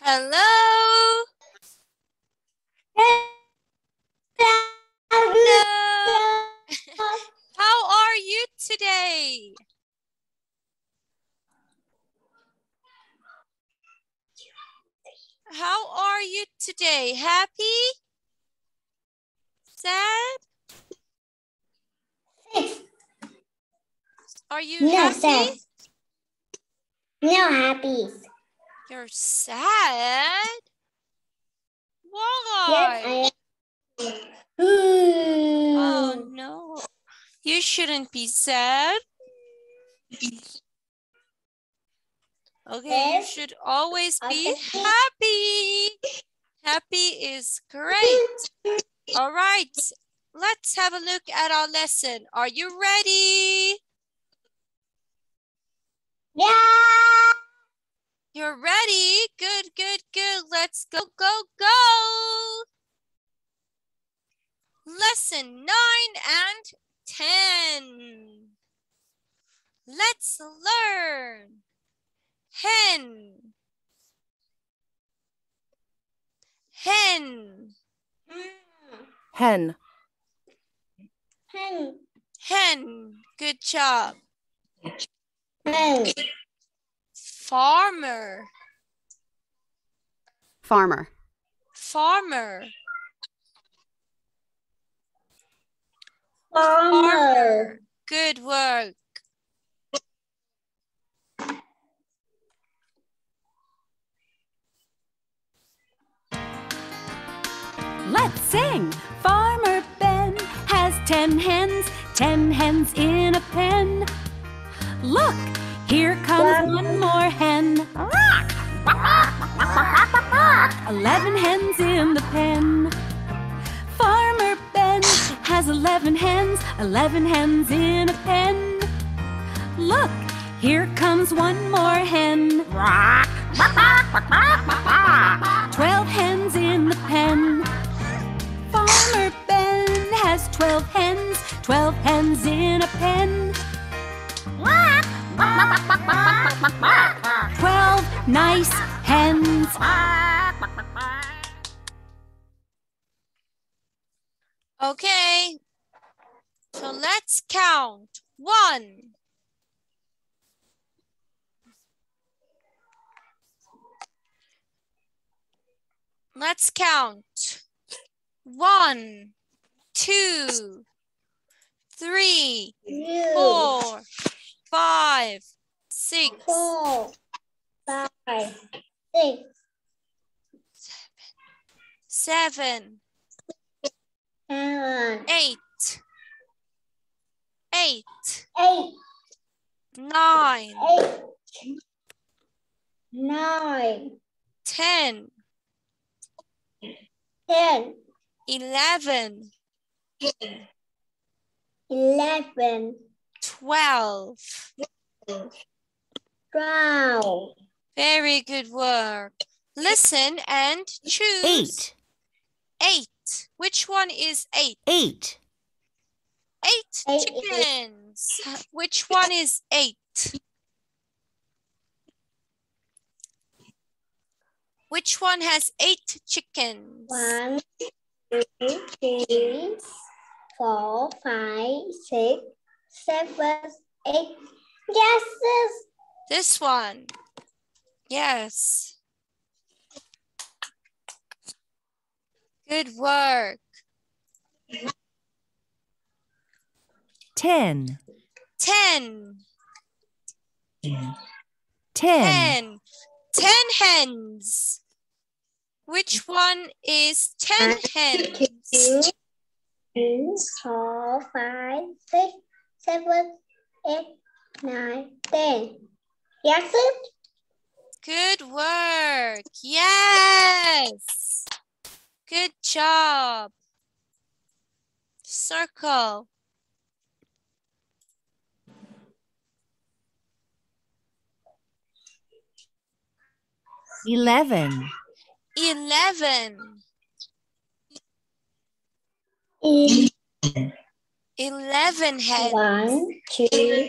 Hello. Hello. How are you today? How are you today? Happy? Sad? Are you No, happy? sad. No happy. You're sad? Why? Yes, I am. Oh no. You shouldn't be sad. Okay, you should always be happy. Happy is great. All right, let's have a look at our lesson. Are you ready? Yeah. You're ready? Good, good, good. Let's go, go, go. Lesson 9 and 10. Let's learn. Hen. Hen. hen, Hen. Hen. Good job. Hen. Farmer. farmer, Farmer. Farmer. Good work. Let's sing! Farmer Ben has ten hens, ten hens in a pen. Look, here comes one more hen. Eleven hens in the pen. Farmer Ben has eleven hens, eleven hens in a pen. Look, here comes one more hen. Nice hens. Okay. So let's count. One. Let's count. One, two, three, Two. four, five, six, Four. Five. Six. seven, Seven. eight, eight, Eight. nine, Eight. Nine. ten, Ten. eleven, Eleven. twelve. Twelve. Very good work. Listen and choose. Eight, Eight. Which one is eight? eight, Eight Eight. chickens. Which one is eight? Which one has eight chickens? One, two, three, four, five, six, seven, eight. Yes, yes. This one. Yes. Good work. ten, Ten. ten, 10 Ten. Ten hens. Which one is ten One, hens? two, three, four, five, six, seven, eight, nine, ten. Yes, it. Good work. Yes. Good job. Circle. eleven, Eleven. Eleven hens. One, two,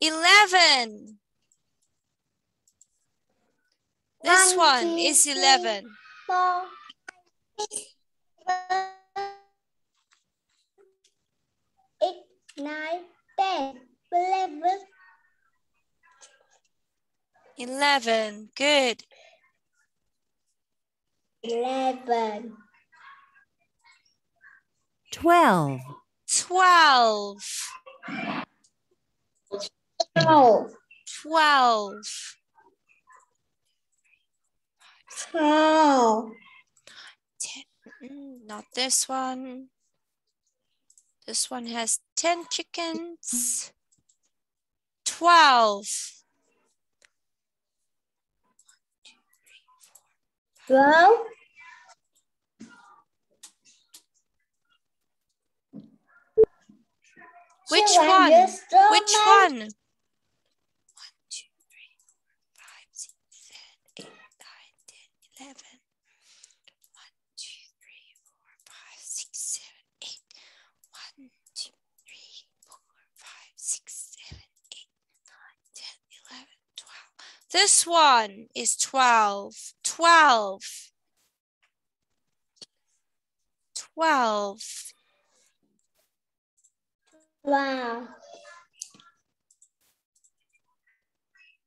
11. 11. This one is three. 11. four, seven, eight, nine, ten, eleven, 11. Good. eleven, 12, 12. Twelve, 12. twelve, 10. Mm, not this one. This one has 10 chickens. 12. twelve, Which Children, one? Which one? One, two, three, four, five, six, seven, eight, nine, ten, eleven. One, two, three, four, five, six, seven, eight. One, two, three, four, five, six, seven, eight, nine, ten, eleven, twelve. This one is twelve. Twelve. Twelve. Wow.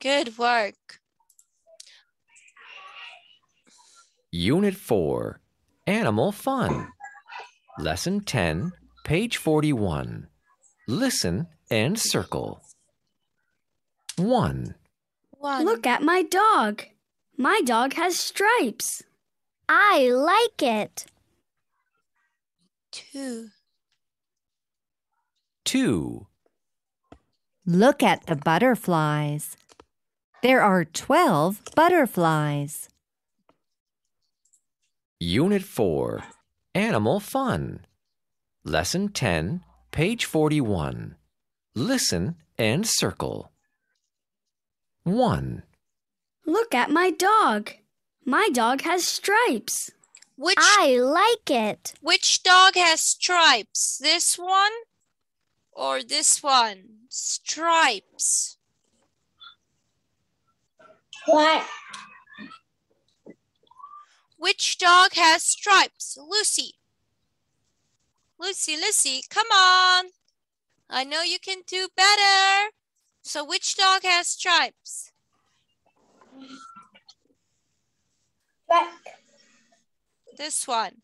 Good work. Unit 4 Animal Fun. Lesson 10, page 41. Listen and circle. 1, One. Look at my dog. My dog has stripes. I like it. two. 2, Look at the butterflies. There are 12 butterflies. Unit 4 Animal Fun. Lesson 10, page 41. Listen and circle. 1, Look at my dog. My dog has stripes. Which I like it. which dog has stripes? This one or this one? Stripes. What? Which dog has stripes? Lucy. Lucy, Lucy, come on. I know you can do better. So which dog has stripes? What? This one.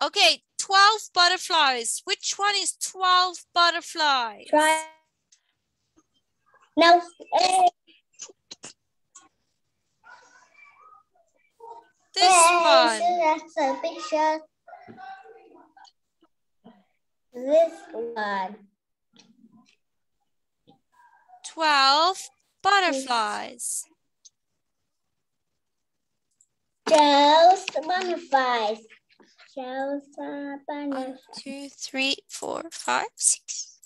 Okay, 12 butterflies. Which one is 12 butterflies? Try. No. eh, This eh, one. That's a picture. This one. 12 butterflies. Those butterflies. Those uh, One, butterflies. two, three, four, five, six,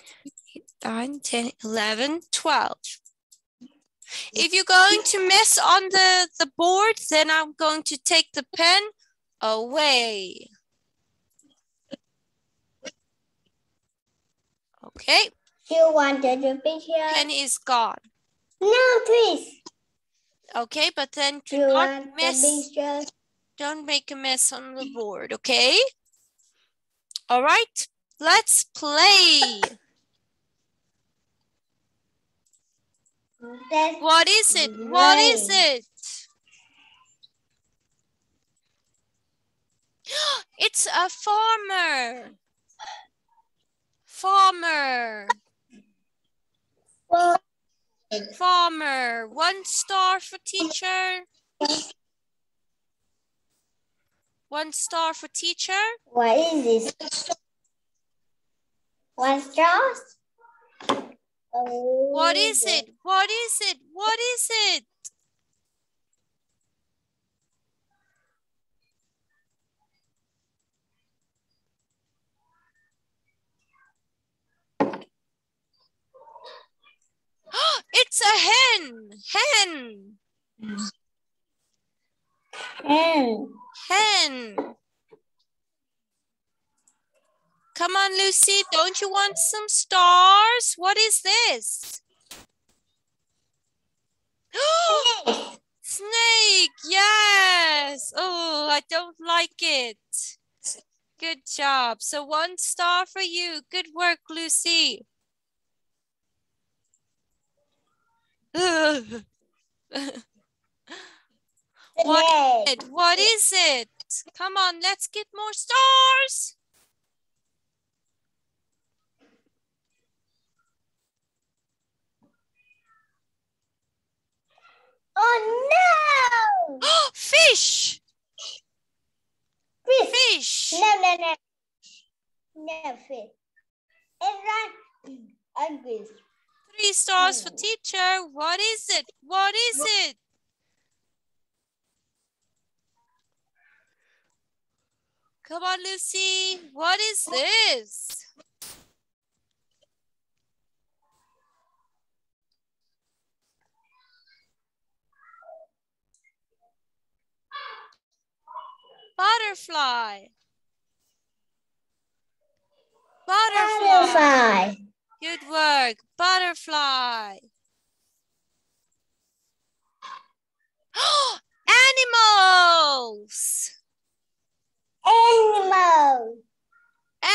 eight, nine, 10, 11, 12. If you're going to miss on the, the board, then I'm going to take the pen away. Okay, You wanted to the picture? pen is gone. No, please. Okay, but then do You not miss, don't make a mess on the board, okay? All right, let's play. That's What is it? What is it? It's a farmer. Farmer. Farmer. One star for teacher. One star for teacher. What is this? One? Oh, What is it? What is it? What is it? Hen, hen, hen, hen. Come on, Lucy, don't you want some stars? What is this? Snake, yes. Oh, I don't like it. Good job. So one star for you. Good work, Lucy. what, it? what is it? Come on, let's get more stars. oh no, Fish, fish, fish. no, no, no, no fish, it's not ugly, Three stars for Hmm. teacher. What is it? What is it? Come on, Lucy. What is this? Butterfly. Butterfly. butterfly, Good work. Butterfly. Animals. animal,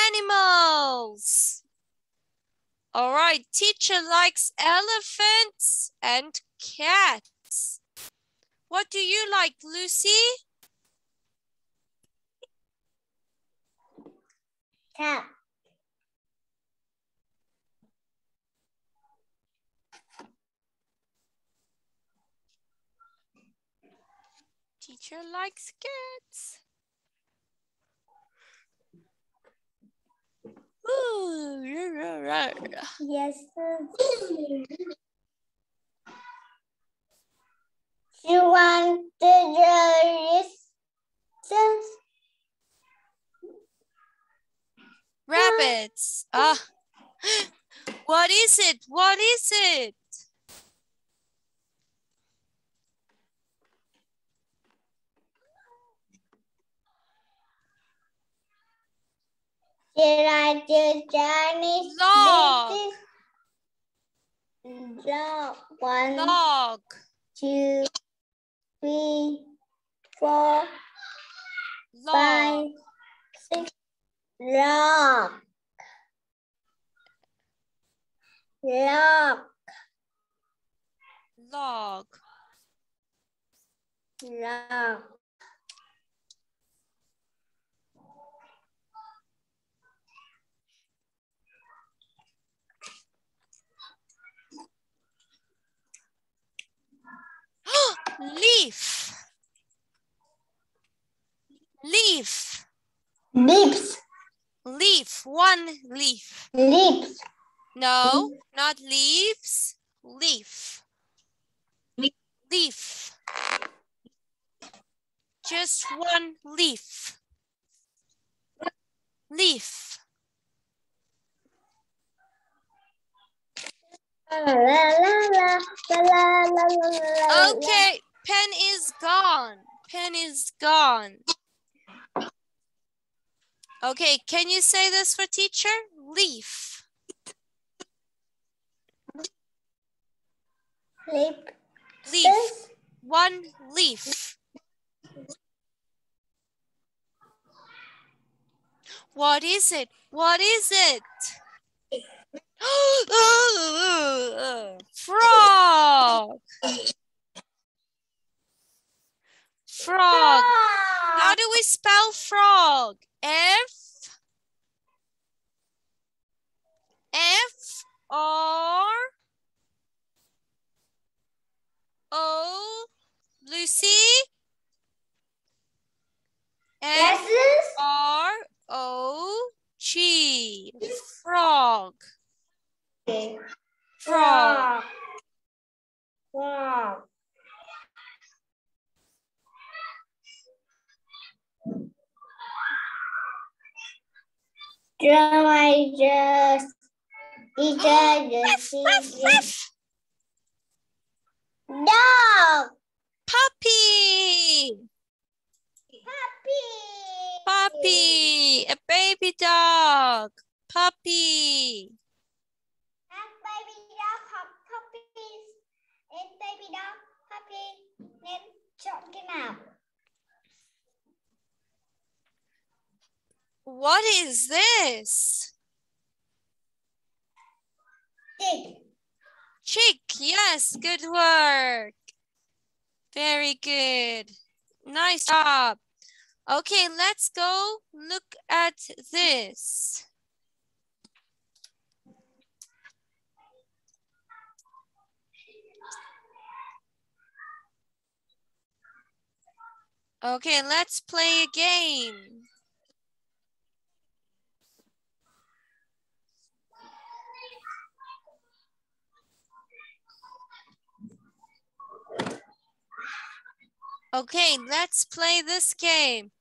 Animals. All right. Teacher likes elephants and cats. What do you like, Lucy? cat, Teacher likes cats. Ooh, rah, rah, rah. yes, you want the distance? Rabbits. Ah. What is it? What is it? Did I do, Johnny. Log. Log. One. Log. Two. Three. Four. five, six. Log. Log. Log. Log. Leaf. Leaf. Lips. Leaf. One leaf. Lips. No, not leaves. Leaf. Leaf. Just one leaf. Leaf. Okay, pen is gone. Pen is gone. Okay, can you say this for teacher? Leaf. Leaf. Leaf. One leaf. What is it? What is it? Frog. Frog. How do we spell frog? F F R O Lucy F. R O G frog Frog, Frog. Frog. Drawing just each other. Dog. Puppy. Puppy. Puppy. A baby dog. Puppy. Puppy. Nên chọn cái nào? What is this? Chick. Chick. Yes, good work. Very good. Nice job. Okay, let's go look at this. Okay, let's play a game. Okay, let's play this game.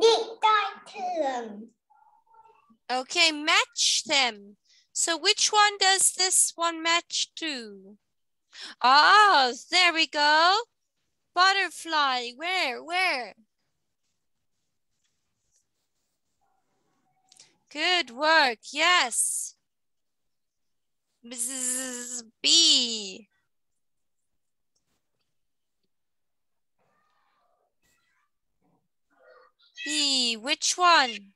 Điện thoại thường. Okay, match them. So which one does this one match to? Oh, there we go. Butterfly, where, where? Good work, yes. Bzzz, B. B, which one?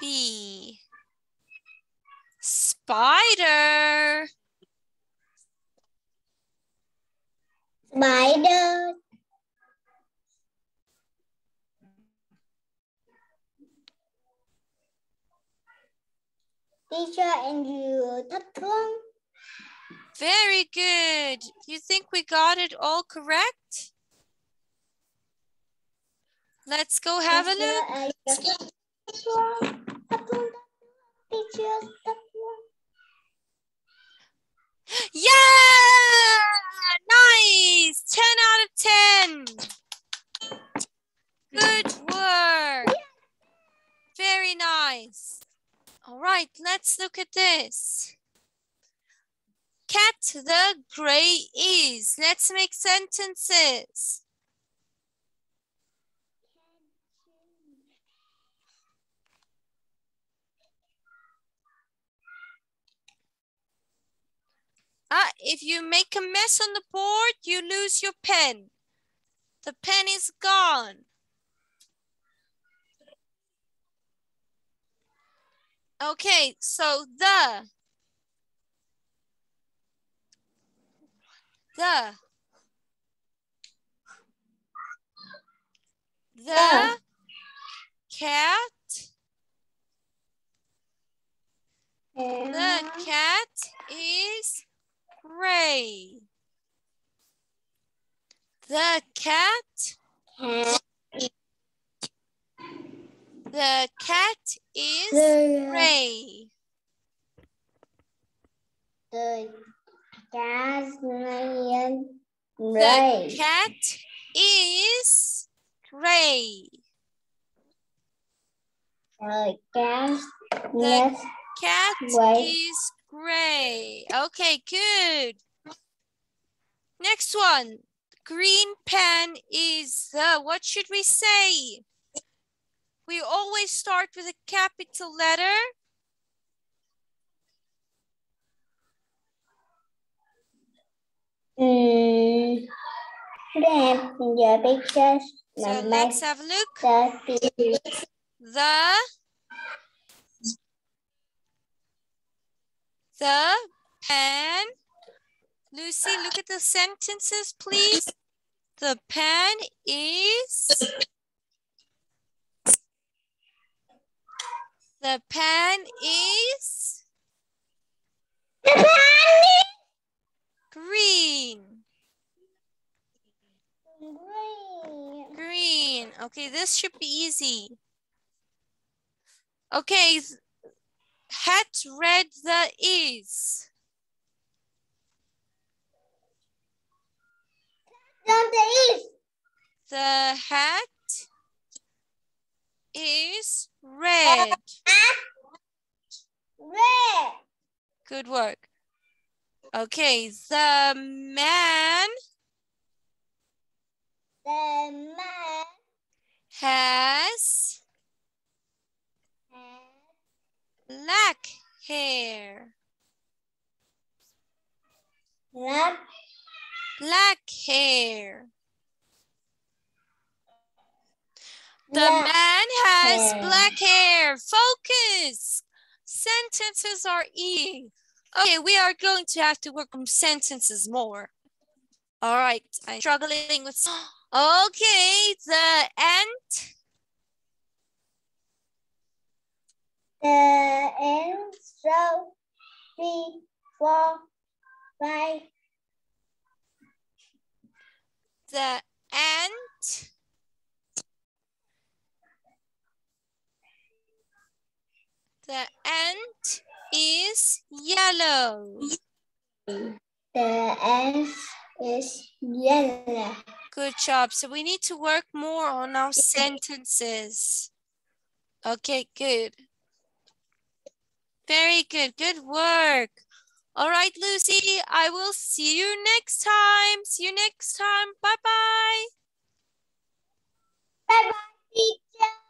B. Spider. Spider. Teacher and you thất thương. Very good. You think we got it all correct? Let's go have a look. and you thất thương. Thất thương. Teacher thất thương. Yeah! Nice! 10 out of 10. Good work. Very nice. All right, let's look at this. Cat the gray is. Let's make sentences. Ah, if you make a mess on the board, you lose your pen. The pen is gone. Okay, so the. The. The cat, the cat is gray. The cat, the cat is The, gray. the cat is The gray. cat is gray. The cat The is Cat Gray. is gray. Okay, good. Next one. Green pen is the, what should we say? We always start with a capital letter. Mm, have the pictures. So let's have a look. the. The the pen. Lucy, look at the sentences, please. The pen is the pen is green. Green. Green. Okay, this should be easy. Okay, hat red the is. Don't eat. The hat is red. Red. Good work. Okay, the man The man has black hair. black Black hair. The Black man has hair. black hair. Focus. Sentences are E. Okay, we are going to have to work on sentences more. All right, I'm struggling with. Okay, the ant The end so three, four, five, the ant the ant is yellow. the end is yellow. Good job. So we need to work more on our sentences. Okay, good. Very good. Good work. All right, Lucy, I will see you next time. See you next time. Bye-bye. Bye bye, teacher.